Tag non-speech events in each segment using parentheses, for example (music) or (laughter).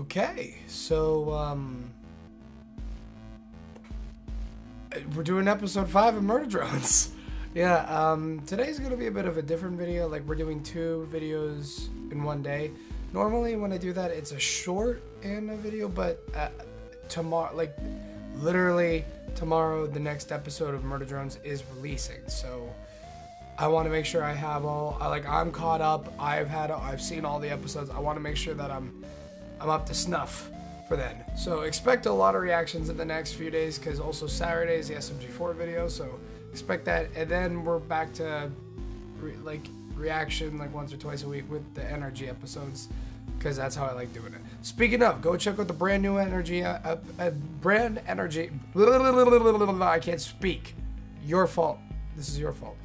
Okay, so um, we're doing episode five of Murder Drones. (laughs) yeah, um, today's gonna be a bit of a different video. Like we're doing two videos in one day. Normally, when I do that, it's a short and a video, but uh, tomorrow, like literally tomorrow, the next episode of Murder Drones is releasing. So I want to make sure I have all. Like I'm caught up. I've had. I've seen all the episodes. I want to make sure that I'm I'm up to snuff for then. So expect a lot of reactions in the next few days because also Saturday is the SMG4 video, so expect that. And then we're back to re- like reaction like once or twice a week with the NRG episodes because that's how I like doing it. Speaking of, go check out the brand new NRG, uh, uh, uh, brand NRG. I can't speak. Your fault. This is your fault.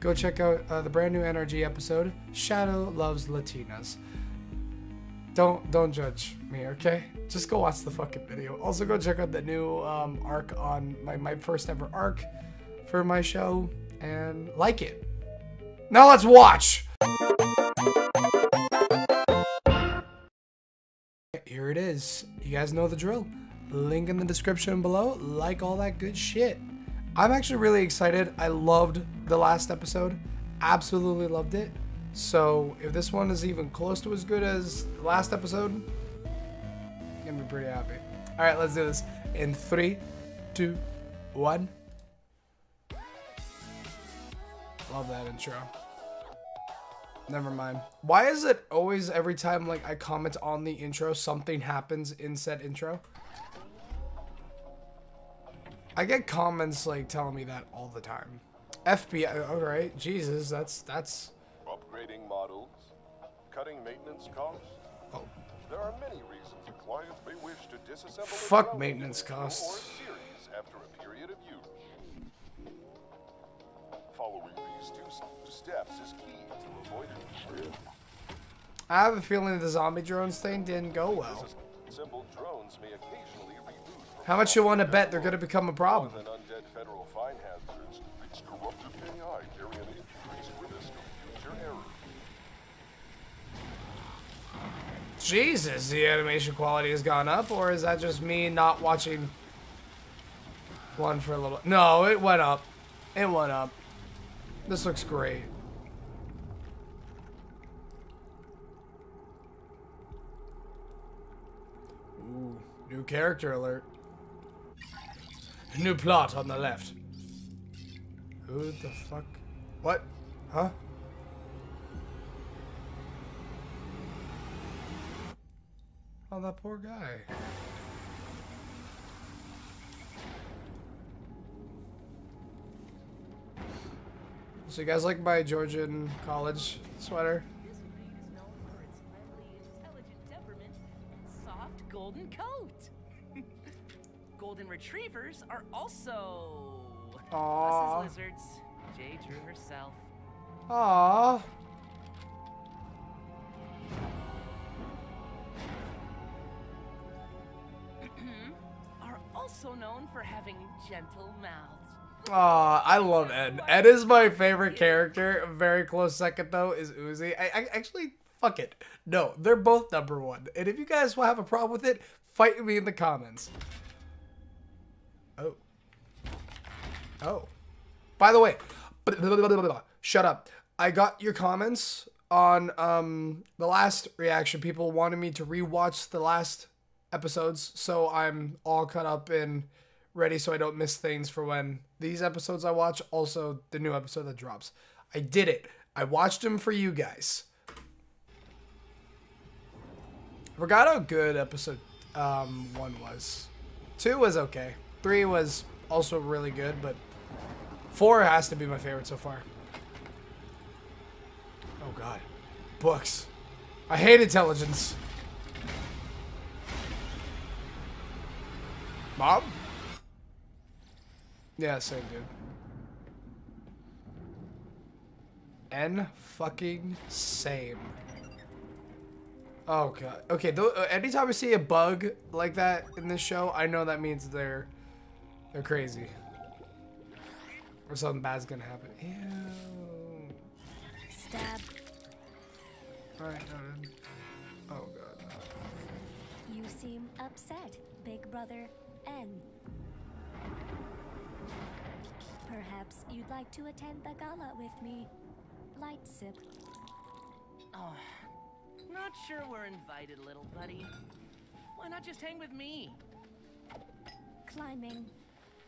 Go check out uh, the brand new NRG episode. Shadow loves Latinas. Don't don't judge me, okay? Just go watch the fucking video. Also go check out the new um, arc on my, my first ever arc for my show and like it. Now let's watch. Here it is. You guys know the drill. Link in the description below. Like all that good shit. I'm actually really excited. I loved the last episode. Absolutely loved it. So if this one is even close to as good as the last episode, I'm gonna be pretty happy. All right, let's do this in three, two, one. Love that intro. Never mind. Why is it always every time like I comment on the intro, something happens in said intro? I get comments like telling me that all the time. FBI, all right, Jesus, that's that's upgrading models, cutting maintenance costs. Oh. There are many reasons a client may wish to disassemble Fuck maintenance costs. after a period of use. Following these two steps is key to avoid it. I have a feeling the zombie drones thing didn't go well. Disassembled drones may occasionally reboot How much you want to bet they're gonna become a problem? Jesus, the animation quality has gone up, or is that just me not watching one for a little? No, it went up. It went up. This looks great. Ooh, new character alert. New plot on the left. Who the fuck? What? Huh? Oh, that poor guy. So you guys like my Georgian college sweater? This breed is known for its friendly, intelligent temperament and soft golden coat. (laughs) golden retrievers are also Aww. lizards. J drew herself. Aww. Known for having gentle mouths. Aw, I love Ed. Ed is my favorite character. Very close second though is Uzi. I, I actually fuck it. No, they're both number one. And if you guys will have a problem with it, fight me in the comments. Oh. Oh. By the way, shut up. I got your comments on um the last reaction. People wanted me to rewatch the last episodes, so I'm all caught up and ready so I don't miss things for when these episodes I watch, also the new episode that drops. I did it. I watched them for you guys. Forgot how good episode um, one was. Two was okay. Three was also really good, but four has to be my favorite so far. Oh god. Books. I hate intelligence. Mom? Yeah, same dude. N fucking same. Oh god. Okay, though, uh, anytime I see a bug like that in this show, I know that means they're they're crazy. Or something bad's gonna happen. Ew. Stab. Alright, noted. Oh god. You seem upset, Big Brother N. Perhaps you'd like to attend the gala with me. Light sip. Oh, not sure we're invited, little buddy. Why not just hang with me? Climbing.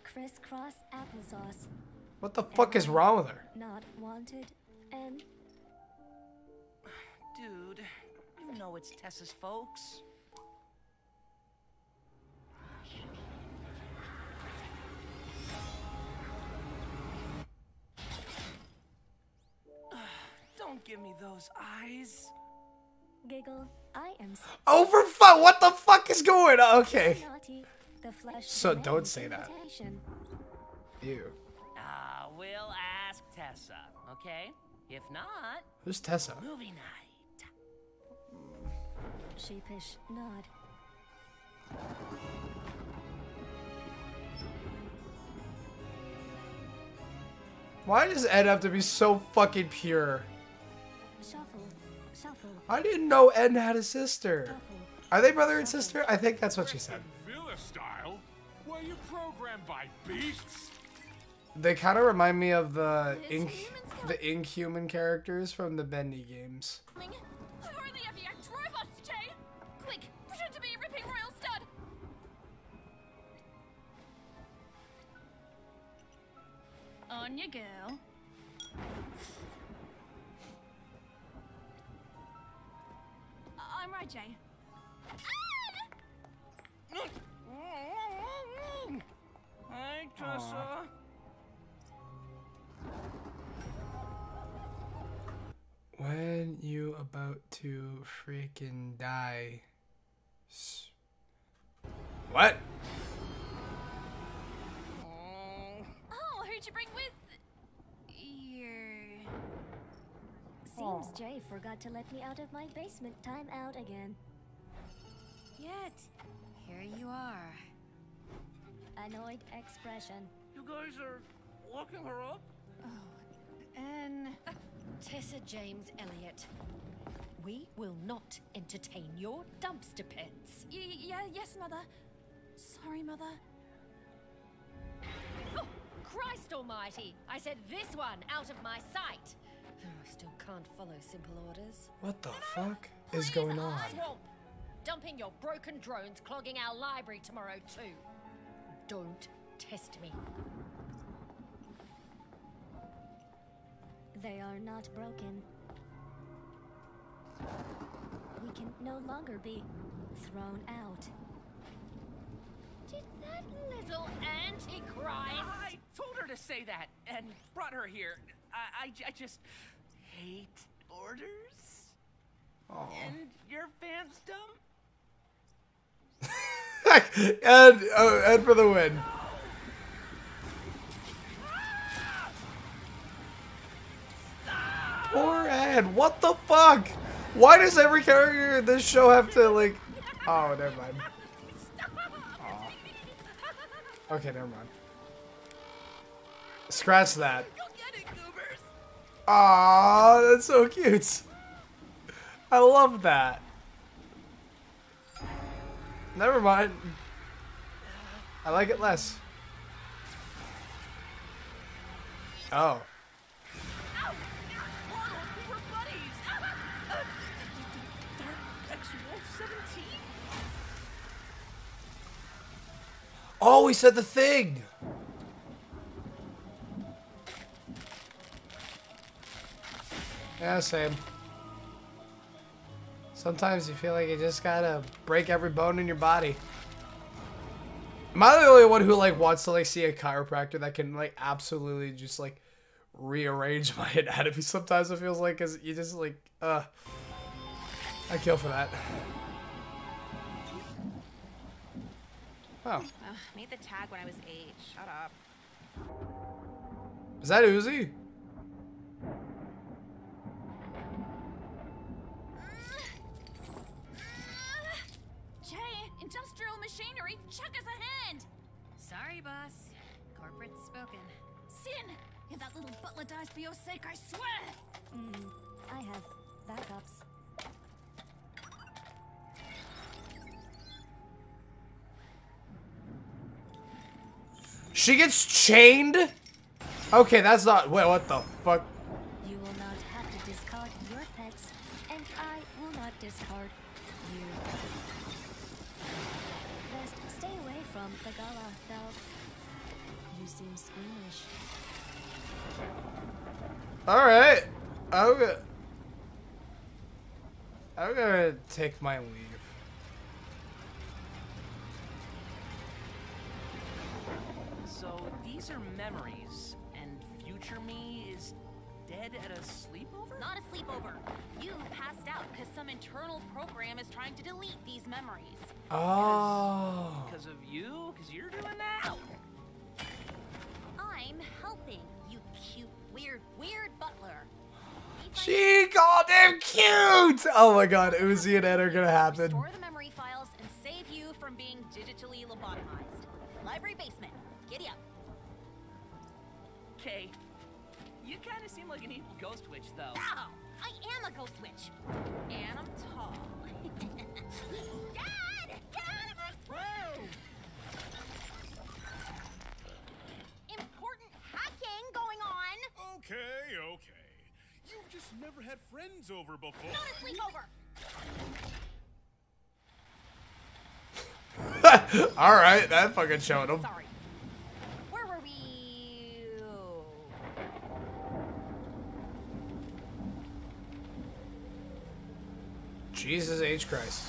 Crisscross applesauce. What the fuck is wrong with her? Not wanted. And Dude, you know it's Tessa's folks. Give me those eyes. giggle. I am so Over fuck! What the fuck is going on? Okay. naughty. The flesh. So don't say that. invitation. Ew. Ah, we'll ask Tessa, okay? If not, Who's Tessa? movie night. Sheepish nod. Why does Ed have to be so fucking pure? Shuffle. Shuffle. I didn't know Ed had a sister. Are they brother and sister? I think that's what she said. Villa style? Were you programmed by beasts? They kind of remind me of the Is inc humans the Inhuman characters from the Bendy games. Who are the I'm right, J. Hi, Tessa. When you about to freaking die? What? Oh, who'd you bring with you? Seems J forgot to let me out of my basement time out again. Yet, here you are. Annoyed expression. You guys are locking her up? Oh, and (laughs) Tessa James Elliott. We will not entertain your dumpster pets. y- yeah, yes, mother. Sorry, mother. Oh, Christ almighty! I said this one out of my sight. Oh, I still can't follow simple orders. What the fuck is going on? Swamp! Dumping your broken drones clogging our library tomorrow too. Don't test me. They are not broken. We can no longer be thrown out. Did that little antichrist? I told her to say that and brought her here. I, I, I just hate orders. And your fans dumb? (laughs) Ed, oh, Ed for the win. Poor Ed. What the fuck? Why does every character in this show have to like? Oh, never mind. Okay, never mind. Scratch that. Aw, that's so cute. I love that. Never mind. I like it less. Oh. Ow! We were buddies. Dark X Wolf 17? Oh, he said the thing. Yeah, same. Sometimes you feel like you just gotta break every bone in your body. Am I the only one who like wants to like see a chiropractor that can like absolutely just like rearrange (laughs) my anatomy? Sometimes it feels like cause you just like uh I kill for that. Oh, Ugh, made the tag when I was eight. Shut up. is that Uzi? boss. Corporate spoken. Cyn! If that little butler dies for your sake, I swear! Mm, I have backups. She gets chained? Okay, that's not- wait, what the fuck? You will not have to discard your pets, and I will not discard you. Best stay away from the gala, though. You seem squeamish. Alright. I'm gonna. I'm gonna take my leave. So these are memories, and future me is dead at a sleepover? Not a sleepover. You passed out because some internal program is trying to delete these memories. Oh. Because of you? Because you're doing that? I'm helping, you cute, weird, weird butler. She called him cute! Oh my god, Uzi and Ed are gonna happen. Restore the memory files and save you from being digitally lobotomized. Library basement. Giddy up. Okay. Like an evil ghost witch, though. Ow! I am a ghost witch. And I'm tall. (laughs) Dad! Get out of my room! Important hacking going on. Okay, okay. You've just never had friends over before. Not a sleepover. (laughs) Alright, that fucking showed him. Sorry. Where were we? Jesus H. Christ.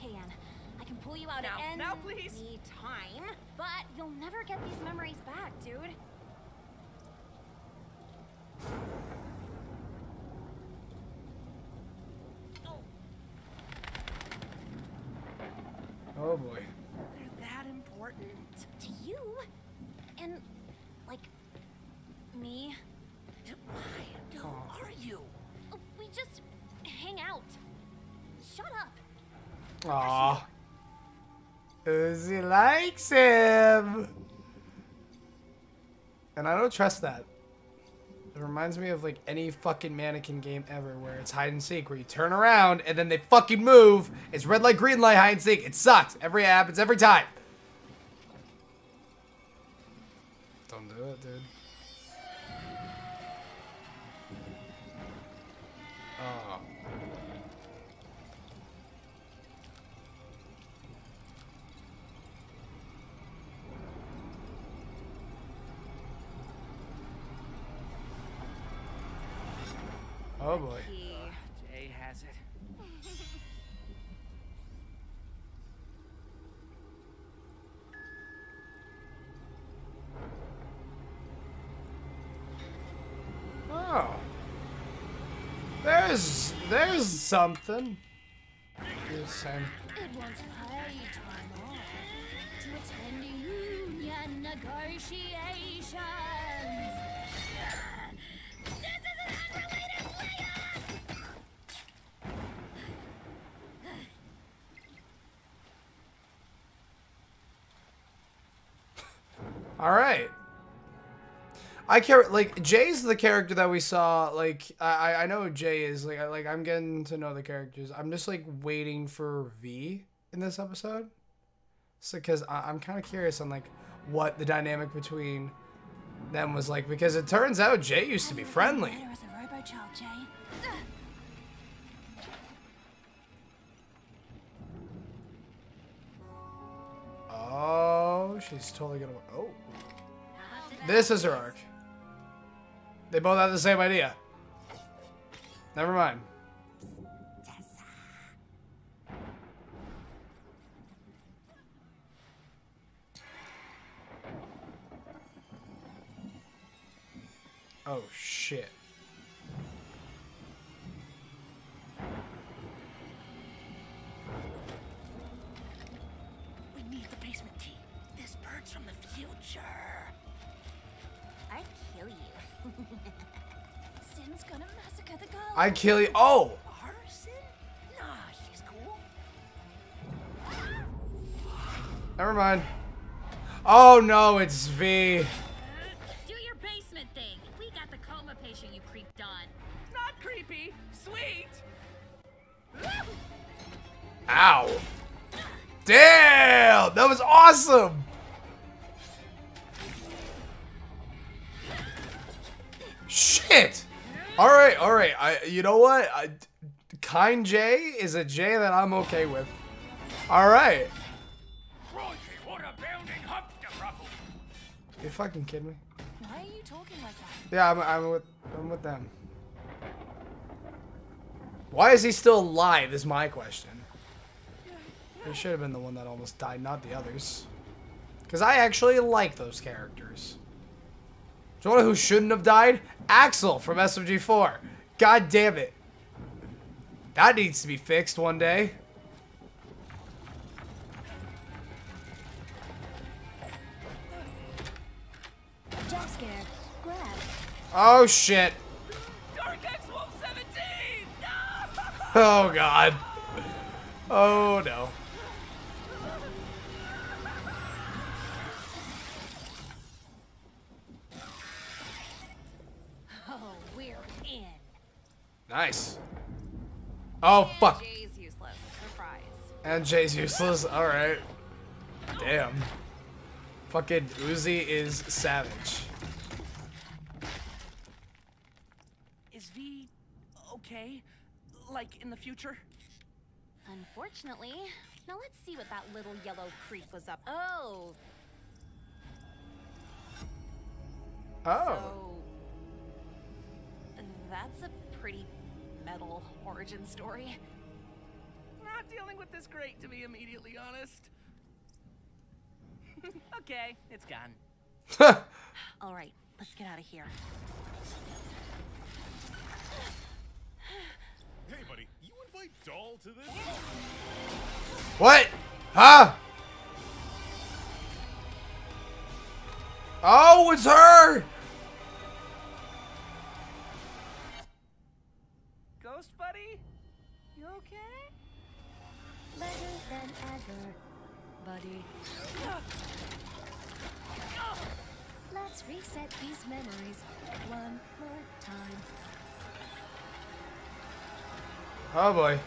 Kayan, I can pull you out Now- at any now, please. time, but you'll never get these memories back, dude. Oh boy. They're that important. To you, Aw. Uzi likes him. And I don't trust that. It reminds me of like any fucking mannequin game ever where it's hide and seek where you turn around and then they fucking move. It's red light, green light, hide and seek. It sucks. Every it happens every time. Don't do it, dude. Oh. Oh boy. J has it. Oh. There's there's something. Just saying. It wants pay time off to attend union negotiations. I care like J's the character that we saw. Like I I know J is. Like I like I'm getting to know the characters. I'm just like waiting for V in this episode. So because I'm kind of curious on like what the dynamic between them was like because it turns out J used to be friendly. Better as a robo-child, J. Oh, she's totally gonna. Oh, this is her arc. They both have the same idea. Never mind. Oh shit. I kill you. Oh, Arson? Nah, she's cool. never mind. Oh no, it's V. Do your basement thing. We got the coma patient you creeped on. Not creepy. Sweet. Ow. Damn! That was awesome! Shit! Alright, alright. I you know what? I, kind J is a J that I'm okay with. Alright. Crikey, what a bounding hupscabruffle! You fucking kidding me? Why are you talking like that? Yeah, I'm, I'm with I'm with them. Why is he still alive is my question. He should have been the one that almost died, not the others. Because I actually like those characters. Do you know who shouldn't have died? Axel from SMG4. God damn it. That needs to be fixed one day. Jump scare. Grab. Oh shit. Dark X Wolf 17! No! Oh god. Oh no. Oh, we're in. Nice. Oh fuck. J's useless. Surprise. And J's useless. Alright. Damn. Fucking Uzi is savage. Is V okay? Like in the future? Unfortunately. Now let's see what that little yellow creep was up. Oh, Oh. so that's a pretty metal origin story. Not dealing with this great, to be immediately honest. (laughs) okay, it's gone. (laughs) All right, let's get out of here. Hey, buddy, you invite Doll to this? what? Huh? Oh, it's her! Buddy? You okay? Better than ever, buddy. Let's reset these memories one more time. Oh boy.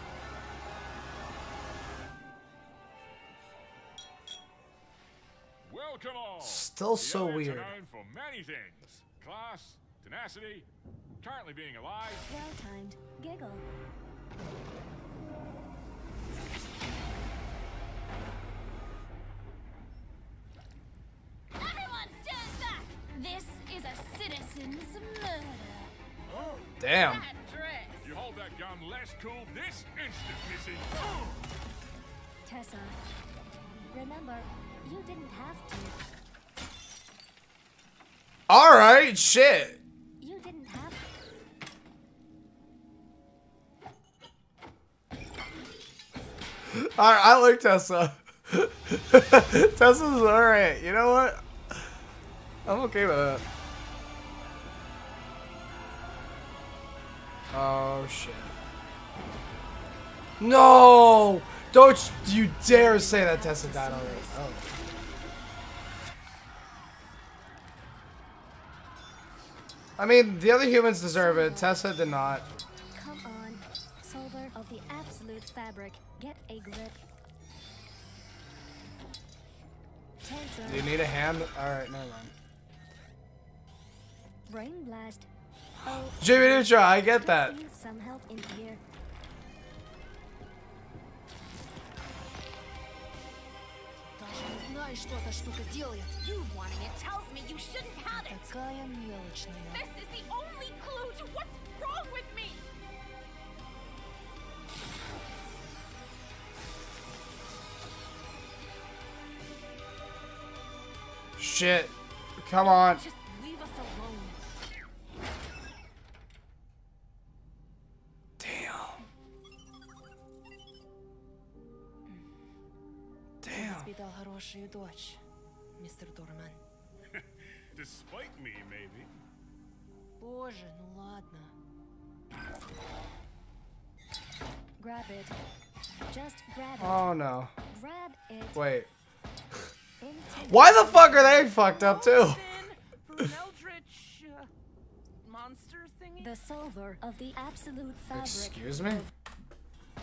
Welcome all. Still so weird. for many things: class, tenacity, currently being alive. Well timed. Giggle. Everyone stand back! This is a citizen's murder. Damn. You hold that gun less cool this instant, Missy. Tessa. Remember, you didn't have to. Alright, shit. I like Tessa. (laughs) Tessa's alright. You know what? I'm okay with that. Oh shit. No! Don't you dare say that Tessa died already. Oh. I mean, the other humans deserve it. Tessa did not. Come on. Solver of the absolute fabric. Get a grip. Tantrum. Do you need a hand? Alright, never mind. Brain blast. Oh, Jimmy Neutron, I get that. need some help in here. Даже не знаю, что эта штука делает. You wanting it tells me you shouldn't have it. Такая мелочная. This is the only clue to what's wrong with me. Shit. Come on. Just leave us alone. Damn. Damn. Воспитал хорошую дочь, мистер Дорман. (laughs) Despite me, maybe. Боже, ну ладно. Grab it. Just grab it. Oh no. Grab it. Wait. Into Why the fuck are they fucked up too? Finn from an eldritch uh, monster thingy. the solver of the absolute fabric. Excuse me?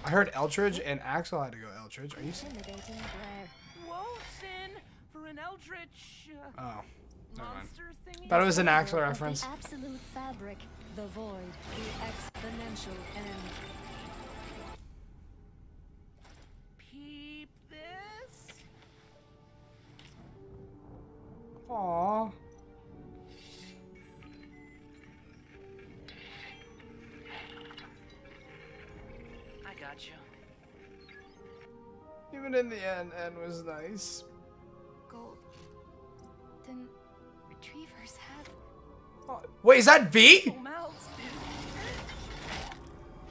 I heard Eltridge and Axel had to go Eltridge. Are you serious? Intimidating glare. For an eldritch uh, Oh, never mind. Thought it was an Axel reference. The absolute fabric, the void, the exponential end. Even in the end, N was nice. Gold. Then retrievers have Oh, wait, is that V?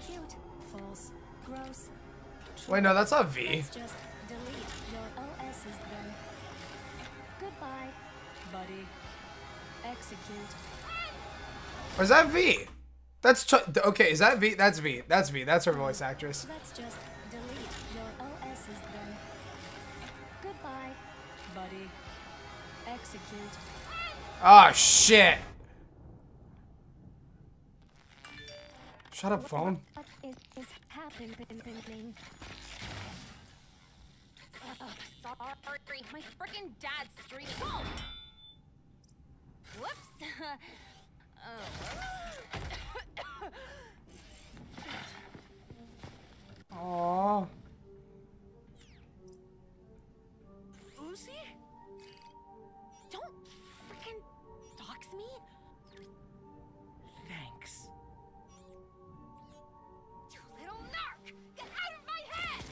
Cute, false, gross. Wait, no, that's not V. Let's just delete your OSs then. Goodbye, buddy. Execute. Or is that V? That's okay. Is that V? That's V. That's V. That's her voice actress. Let's just buddy. Execute. Oh shit! Shut up, phone. What is, is happening? Sorry, my freaking dad's streaming. Oh! Whoops. (laughs) oh. Aww. Uzi? Don't freaking dox me. Thanks. You little narc! Get out of my head!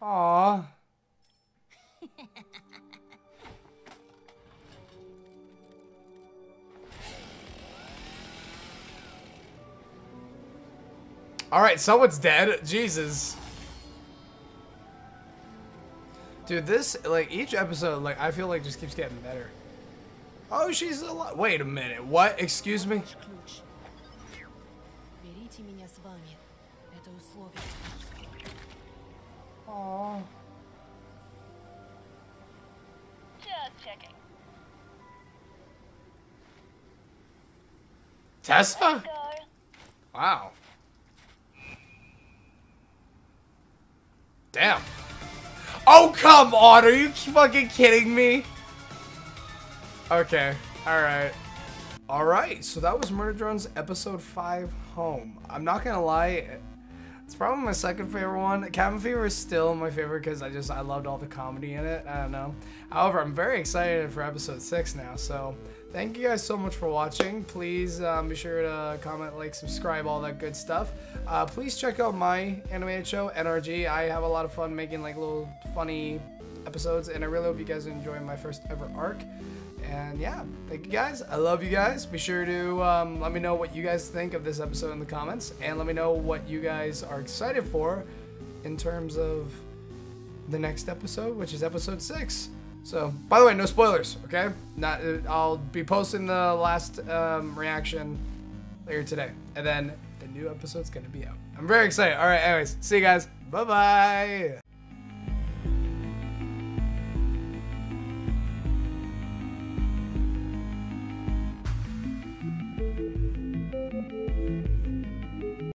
Aww. All right, someone's dead. Jesus. Dude, this, like, each episode, like, I feel like just keeps getting better. Oh, she's a lot. Wait a minute. What? Excuse me? Aww. Tessa? Wow. Damn. Oh, come on. Are you fucking kidding me? Okay. Alright. Alright, so that was Murder Drones episode 5 Home. I'm not gonna lie, it's probably my second favorite one. Cabin Fever is still my favorite because I just, I loved all the comedy in it. I don't know. However, I'm very excited for episode 6 now, so thank you guys so much for watching. Please um, be sure to comment, like, subscribe, all that good stuff. Uh, please check out my animated show, NRG. I have a lot of fun making like little funny episodes, and I really hope you guys enjoy my first ever arc. And yeah, thank you guys. I love you guys. Be sure to um, let me know what you guys think of this episode in the comments, and let me know what you guys are excited for in terms of the next episode, which is episode six. So, by the way, no spoilers, okay? Not. uh, I'll be posting the last um, reaction later today, and then the new episode's gonna be out. I'm very excited. All right, anyways, see you guys. Bye bye.